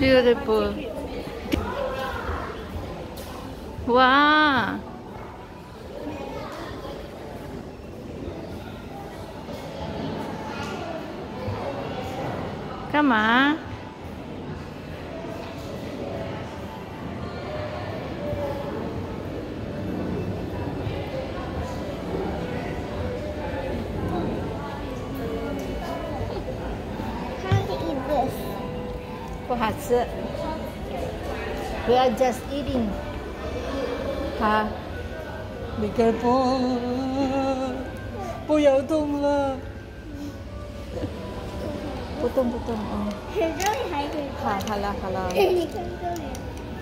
beautiful. 와. 가만. 不好吃，不要 just eating。好，be careful，不要动了，不动不动啊。这里还可以。好，好了好了。你看这里。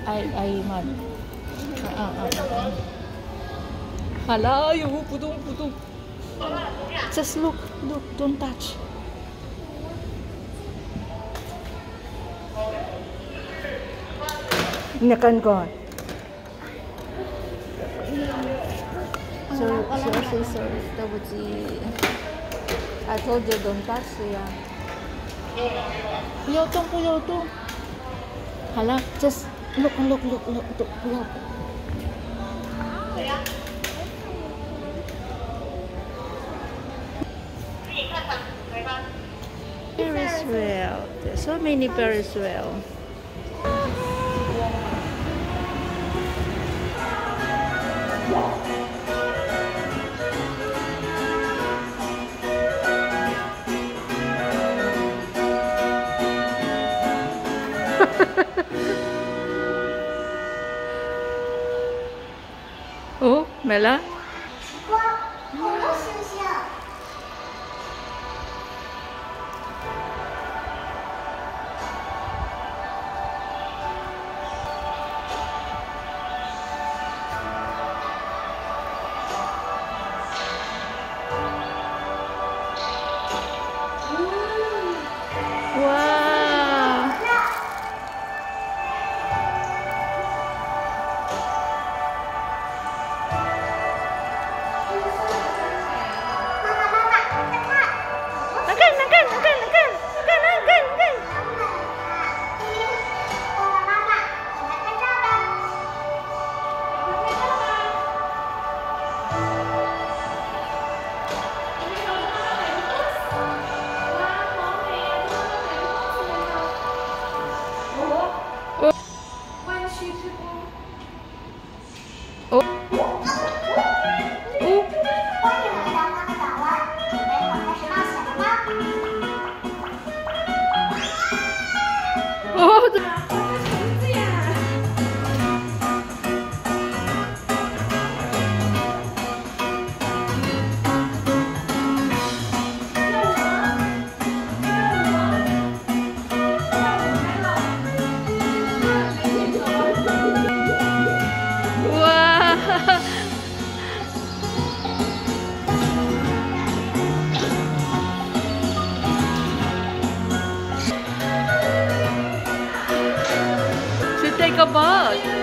哎哎妈！嗯嗯嗯。好了，哟，不动不动。Just look, look, don't touch. Nyakan ko. Sorry, sorry, sorry. 对不起。I told you don't touch 呀。不要动，不要动。好了，just look, look, look, look, look，不要。Ferris wheel. There's so many Ferris wheel. 哇好多星星 bird.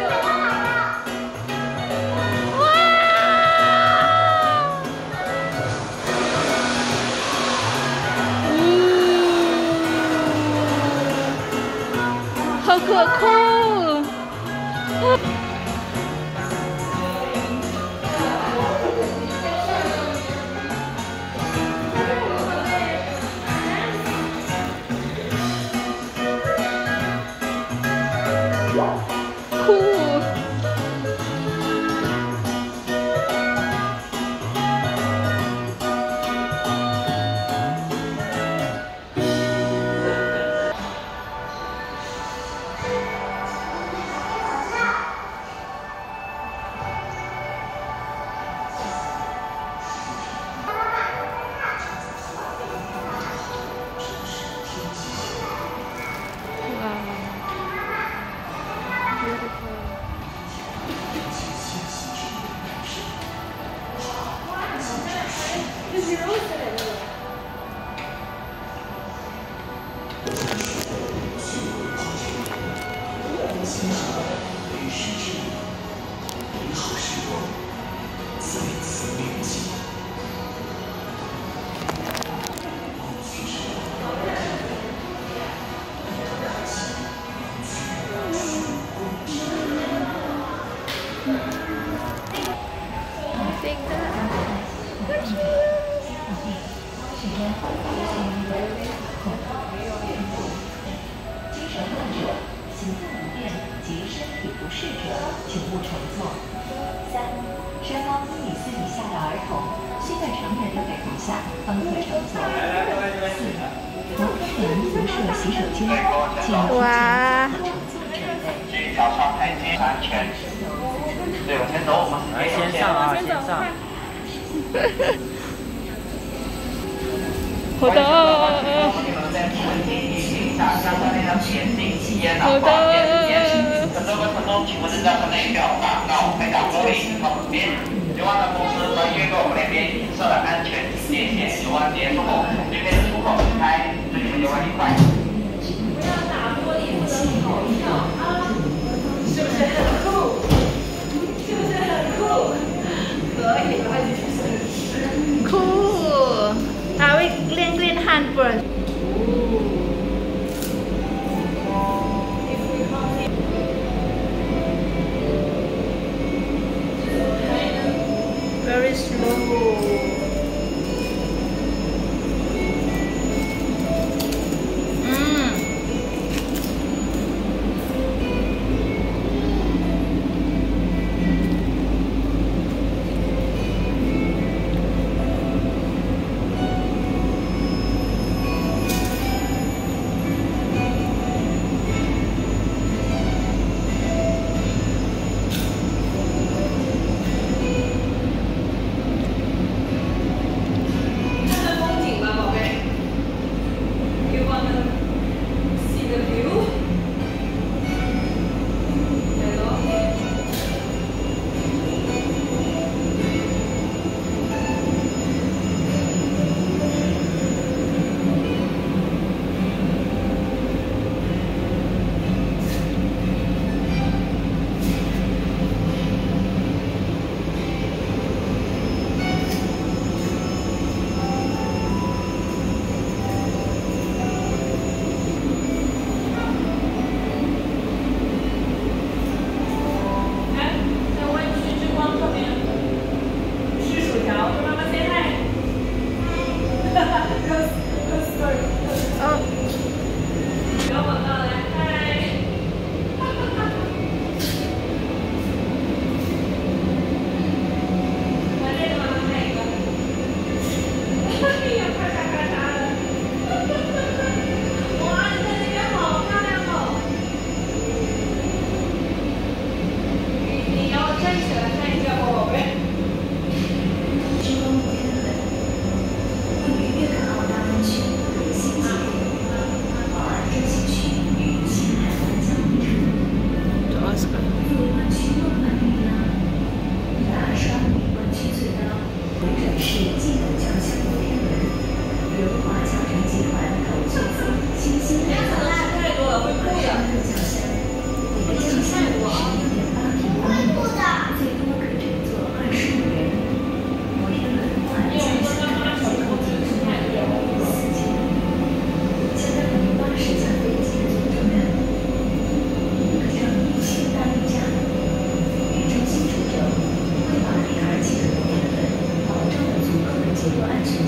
下方可乘坐。四、服务员辐射洗手间，请提前哇做好乘坐准备。小窗台阶安全。对，我先走，我们来先上啊，先上。好的，好的。很多个乘坐请问是在上面表达到北港玻璃旁边，有关的公司和越过那边银色的安全电线，有关连出口，这边的出口离开，这里面有关一块。酷，还会练练汉本。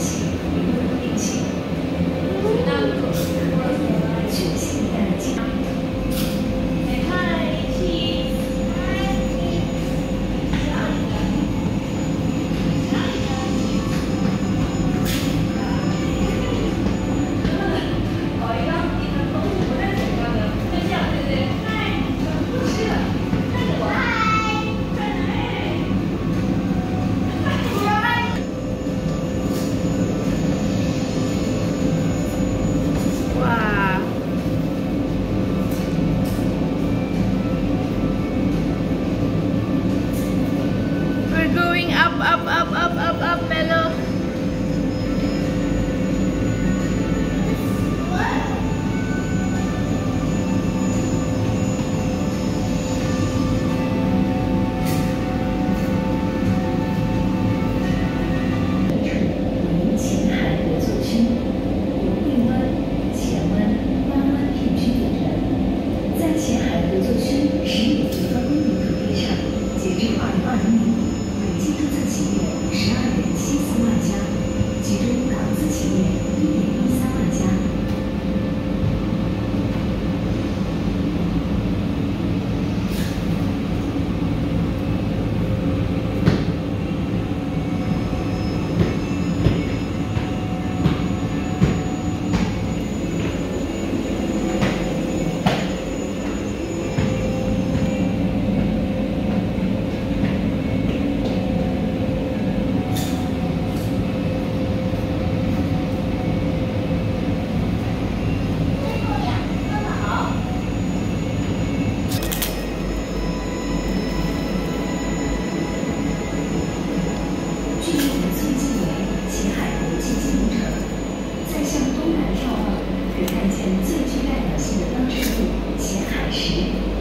安全性与稳定性。全新一代的最具代表性的方程物浅海石。